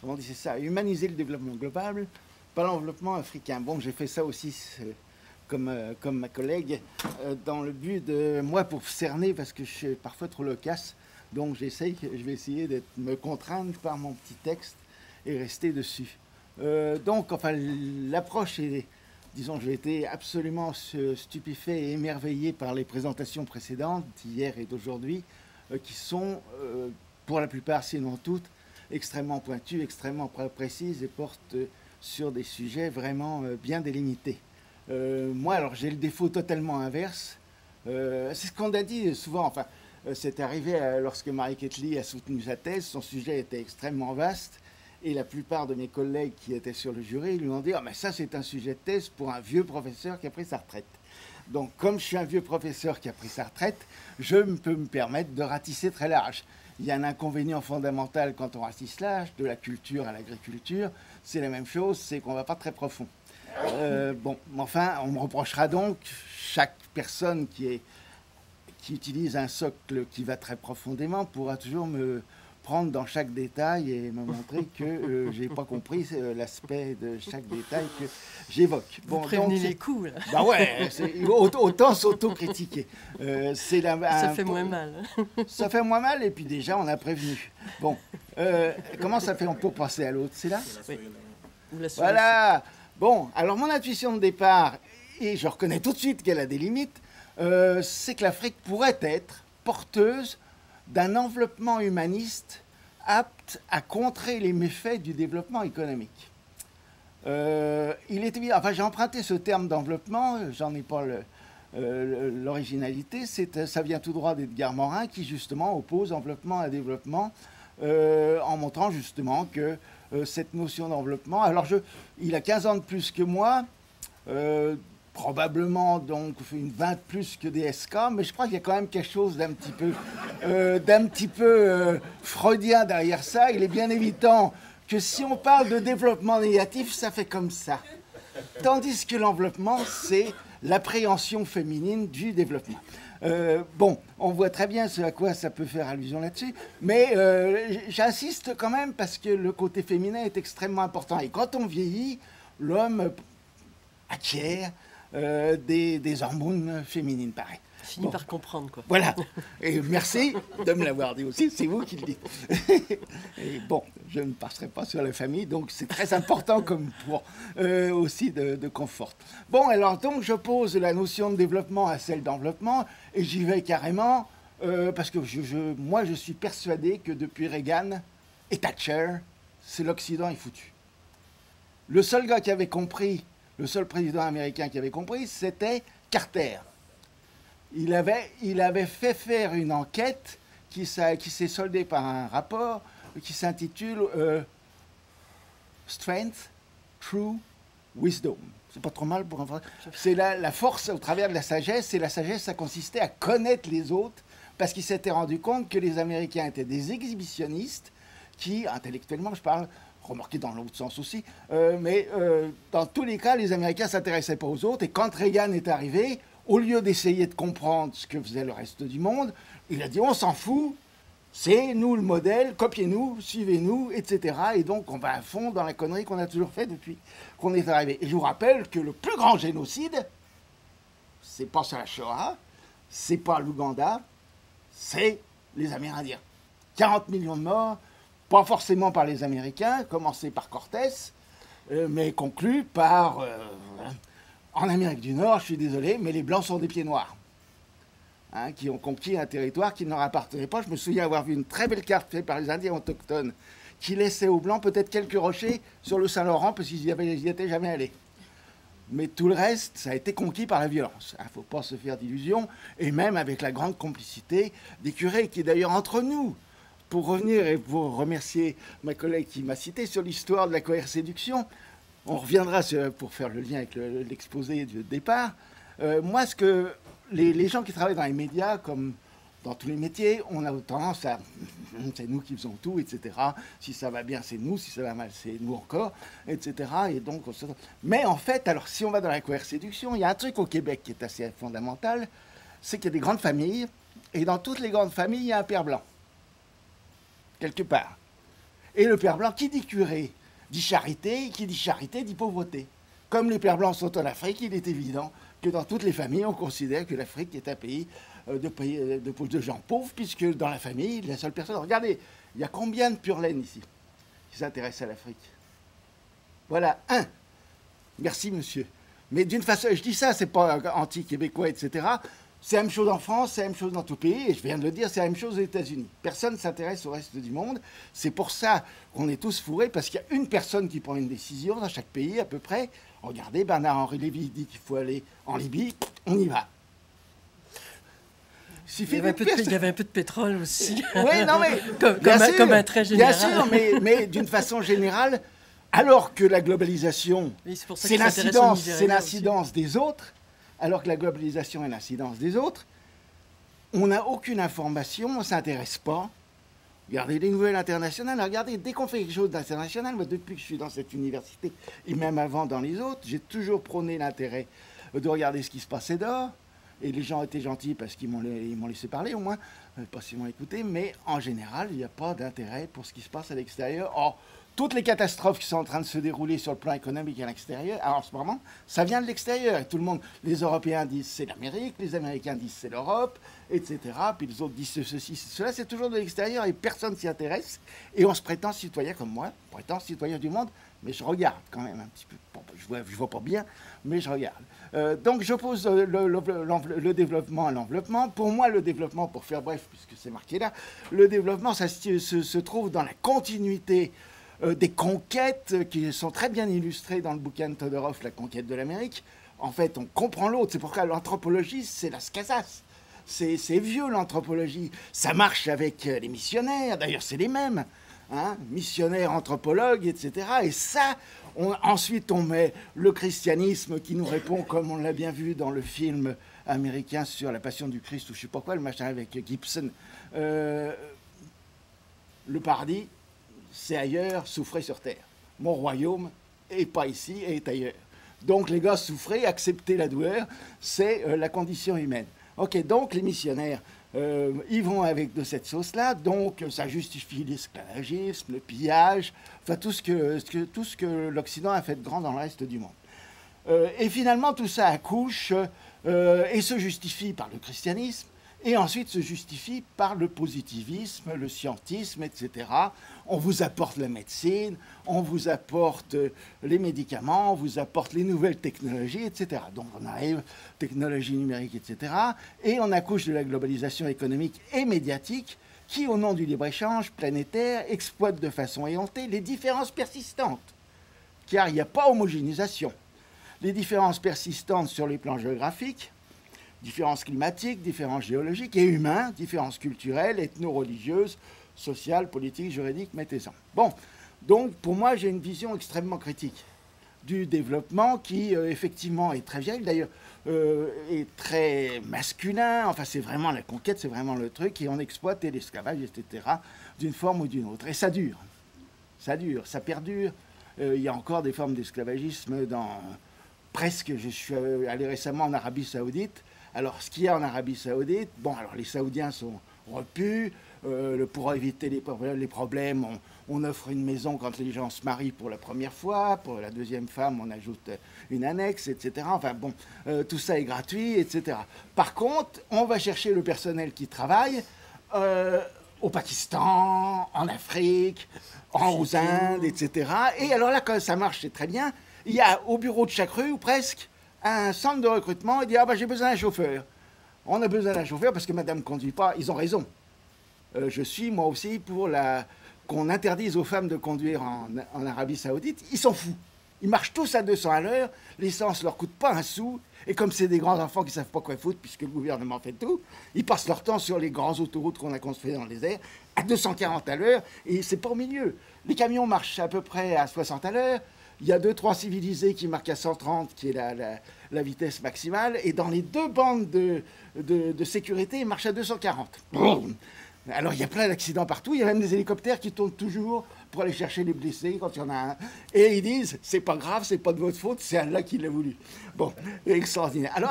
comment on c'est ça, humaniser le développement global par l'enveloppement africain. Bon, j'ai fait ça aussi comme, euh, comme ma collègue, euh, dans le but de, moi, pour cerner, parce que je suis parfois trop loquace, donc j'essaye, je vais essayer de me contraindre par mon petit texte et rester dessus. Euh, donc, enfin, l'approche est, disons, j'ai été absolument stupéfait et émerveillé par les présentations précédentes, d'hier et d'aujourd'hui, qui sont, pour la plupart, sinon toutes, extrêmement pointues, extrêmement précises et portent sur des sujets vraiment bien délimités. Euh, moi, alors, j'ai le défaut totalement inverse. Euh, c'est ce qu'on a dit souvent. Enfin, euh, c'est arrivé lorsque Marie Ketley a soutenu sa thèse. Son sujet était extrêmement vaste. Et la plupart de mes collègues qui étaient sur le jury lui ont dit Ah, mais ça, c'est un sujet de thèse pour un vieux professeur qui a pris sa retraite. Donc, comme je suis un vieux professeur qui a pris sa retraite, je peux me permettre de ratisser très large. Il y a un inconvénient fondamental quand on ratisse large, de la culture à l'agriculture. C'est la même chose, c'est qu'on ne va pas très profond. Euh, bon, enfin, on me reprochera donc, chaque personne qui, qui utilise un socle qui va très profondément pourra toujours me prendre dans chaque détail et me montrer que euh, je n'ai pas compris euh, l'aspect de chaque détail que j'évoque. Bon, Vous les coups, là. Bah ouais, autant s'auto-critiquer. c'est ça fait moins mal. ça fait moins mal et puis déjà, on a prévenu. Bon, comment ça fait pour passer à l'autre C'est là oui. Voilà. Bon, alors mon intuition de départ, et je reconnais tout de suite qu'elle a des limites, euh, c'est que l'Afrique pourrait être porteuse d'un enveloppement humaniste apte à contrer les méfaits du développement économique. Euh, il j'ai emprunté ce terme d'enveloppement, j'en ai pas euh, l'originalité, ça vient tout droit d'Edgar Morin qui justement oppose enveloppement à développement en montrant justement que euh, cette notion d'enveloppement. Alors, il a 15 ans de plus que moi, euh, probablement donc une 20 de plus que des SK, mais je crois qu'il y a quand même quelque chose d'un petit peu, euh, d'un petit peu freudien derrière ça. Il est bien évident que si on parle de développement négatif, ça fait comme ça. Tandis que l'enveloppement, c'est l'appréhension féminine du développement. Euh, bon, on voit très bien ce à quoi ça peut faire allusion là-dessus, mais euh, j'insiste quand même parce que le côté féminin est extrêmement important. Et quand on vieillit, l'homme acquiert euh, des, des, hormones féminines, pareil finit par comprendre. Quoi. Voilà. Et merci de me l'avoir dit aussi, c'est vous qui le dites. Et bon, je ne passerai pas sur la famille, donc c'est très important comme pour euh, aussi de, confort. Bon, alors donc je pose la notion de développement à celle d'enveloppement, et j'y vais carrément, euh, parce que je, moi je suis persuadé que depuis Reagan et Thatcher, c'est l'Occident est foutu. Le seul gars qui avait compris, le seul président américain qui avait compris, c'était Carter il avait, il avait fait faire une enquête qui, s'est soldée par un rapport qui s'intitule euh, Strength True Wisdom. C'est pas trop mal pour un C'est la, la, force au travers de la sagesse, et la sagesse, ça consistait à connaître les autres, parce qu'il s'était rendu compte que les Américains étaient des exhibitionnistes qui, intellectuellement, je parle, remarqué dans l'autre sens aussi, euh, mais euh, dans tous les cas, les Américains s'intéressaient pas aux autres, et quand Reagan est arrivé, au lieu d'essayer de comprendre ce que faisait le reste du monde, il a dit on s'en fout, c'est nous le modèle, copiez-nous, suivez-nous, etc. Et donc on va à fond dans la connerie qu'on a toujours fait depuis qu'on est arrivé. Et je vous rappelle que le plus grand génocide, c'est pas sur la Shoah, c'est pas l'Ouganda, c'est les Amérindiens. 40 millions de morts, pas forcément par les Américains, commencé par Cortés, euh, mais conclu par euh, en Amérique du Nord, je suis désolé, mais les Blancs sont des pieds noirs. Hein, qui ont conquis un territoire qui ne leur appartenait pas. Je me souviens avoir vu une très belle carte faite par les Indiens autochtones qui laissait aux Blancs peut-être quelques rochers sur le Saint-Laurent parce qu'ils n'y étaient jamais allés. Mais tout le reste, ça a été conquis par la violence. Il ne faut pas se faire d'illusions, et même avec la grande complicité des curés, qui d'ailleurs entre nous, pour revenir et pour remercier ma collègue qui m'a cité sur l'histoire de la coerce-séduction, on reviendra pour faire le lien avec l'exposé du départ. Euh, moi, ce que les, gens qui travaillent dans les médias, comme dans tous les métiers, on a tendance à c'est nous qui faisons tout, etc. Si ça va bien, c'est nous. Si ça va mal, c'est nous encore, etc. Mais en fait, alors si on va dans la coerce-séduction, il y a un truc au Québec qui est assez fondamental, c'est qu'il y a des grandes familles, et dans toutes les grandes familles, il y a un père blanc, quelque part. Et le père blanc, qui dit curé, dit charité, qui dit charité, dit pauvreté. Comme les pères blancs sont en Afrique, il est évident que dans toutes les familles, on considère que l'Afrique est un pays euh, de, euh, de, de, gens pauvres, puisque dans la famille, la seule personne. Regardez, il y a combien de pure laine ici qui s'intéressent à l'Afrique? Voilà, un. Merci, monsieur. Mais d'une façon, je dis ça, c'est pas anti-québécois, etc. C'est la même chose en France, c'est la même chose dans tout pays, et je viens de le dire, c'est la même chose aux États-Unis. Personne ne s'intéresse au reste du monde. C'est pour ça qu'on est tous fourrés, parce qu'il y a une personne qui prend une décision dans chaque pays à peu près. Regardez, Bernard-Henri Lévy dit qu'il faut aller en Libye, on y va. Il y, avait un peu de, pétrole aussi. Oui, non, mais. comme, un, très général. Bien sûr, mais, mais d'une façon générale, alors que la globalisation, c'est l'incidence des autres, alors que la globalisation est l'incidence des autres, on n'a aucune information, on ne s'intéresse pas. Regardez les nouvelles internationales, regardez, dès qu'on fait quelque chose d'international, moi depuis que je suis dans cette université, et même avant dans les autres, j'ai toujours prôné l'intérêt de regarder ce qui se passait dehors. Et les gens étaient gentils parce qu'ils m'ont laissé parler au moins, euh, pas si m'ont écouté, mais en général, il n'y a pas d'intérêt pour ce qui se passe à l'extérieur. Toutes les catastrophes qui sont en train de se dérouler sur le plan économique à l'extérieur, en ce moment, ça vient de l'extérieur. Tout le monde, les Européens disent c'est l'Amérique, les Américains disent c'est l'Europe, etc. Puis les autres disent ceci, cela, c'est toujours de l'extérieur et personne s'y intéresse. Et on se prétend citoyen comme moi, prétend citoyen du monde, mais je regarde quand même un petit peu. je vois, vois pas bien, mais je regarde. Euh, donc j'oppose le, le, développement à l'enveloppement. Pour moi, le développement, pour faire bref, puisque c'est marqué là, le développement, ça se trouve dans la continuité euh, des conquêtes qui sont très bien illustrées dans le bouquin de Todorov, La conquête de l'Amérique. En fait, on comprend l'autre. C'est pourquoi l'anthropologie, c'est la scasas. C'est vieux l'anthropologie. Ça marche avec euh, les missionnaires, d'ailleurs c'est les mêmes. Hein, missionnaires, anthropologues, etc. Et ça, ensuite on met le christianisme qui nous répond, comme on l'a bien vu dans le film américain sur la passion du Christ, ou je sais pas quoi, le machin avec Gibson. Euh, le paradis, c'est ailleurs, souffrez sur terre. Mon royaume est pas ici, est ailleurs. Donc les gars, souffrez, acceptez la douleur, c'est euh, la condition humaine. Ok, donc les missionnaires, euh, ils vont avec de cette sauce-là, donc ça justifie l'esclavagisme, le pillage, enfin tout ce que, tout ce que l'Occident a fait de grand dans le reste du monde. Euh, et finalement, tout ça accouche et se justifie par le christianisme, et ensuite se justifie par le positivisme, le scientisme, etc. On vous apporte la médecine, on vous apporte euh, les médicaments, on vous apporte les nouvelles technologies, etc. Donc on arrive, technologie numérique, etc. Et on accouche de la globalisation économique et médiatique qui, au nom du libre-échange planétaire, exploite de façon éhontée les différences persistantes. Car il n'y a pas homogénéisation. Les différences persistantes sur les plans géographiques, différences climatiques, différences géologiques et humains, différences culturelles, ethno-religieuses, sociales, politiques, juridiques, mettez-en. Bon, donc pour moi, j'ai une vision extrêmement critique du développement qui, euh, effectivement, est très vieille, d'ailleurs, euh, est très masculin. Enfin, c'est vraiment la conquête, c'est vraiment le truc, et on exploite l'esclavage, etc., d'une forme ou d'une autre. Et ça dure. Ça dure, ça perdure. Euh, il y a encore des formes d'esclavagisme dans presque, je suis allé récemment en Arabie Saoudite, alors, ce qu'il y a en Arabie Saoudite, bon, alors les Saoudiens sont repus. Euh, pour éviter les, problèmes, on, offre une maison quand les gens se marient pour la première fois. Pour la deuxième femme, on ajoute une annexe, etc. Enfin bon, euh, tout ça est gratuit, etc. Par contre, on va chercher le personnel qui travaille euh, au Pakistan, en Afrique, en, aux Indes, etc. Et alors là, quand ça marche, c'est très bien. Il y a au bureau de chaque rue, ou presque, un centre de recrutement et dit Ah, ben, j'ai besoin d'un chauffeur. On a besoin d'un chauffeur parce que madame ne conduit pas. Ils ont raison. Euh, je suis, moi aussi, pour qu'on interdise aux femmes de conduire en, en Arabie Saoudite. Ils s'en foutent. Ils marchent tous à 200 à l'heure. L'essence ne leur coûte pas un sou. Et comme c'est des grands enfants qui ne savent pas quoi foutre, puisque le gouvernement fait tout, ils passent leur temps sur les grandes autoroutes qu'on a construites dans les airs à 240 à l'heure. Et c'est pas au milieu. Les camions marchent à peu près à 60 à l'heure. Il y a deux, trois civilisés qui marquent à 130, qui est la, vitesse maximale. Et dans les deux bandes de, de, sécurité, ils marchent à 240. Alors il y a plein d'accidents partout. Il y a même des hélicoptères qui tournent toujours pour aller chercher les blessés quand il y en a un. Et ils disent c'est pas grave, c'est pas de votre faute, c'est Allah qui l'a voulu. Bon, extraordinaire. Alors,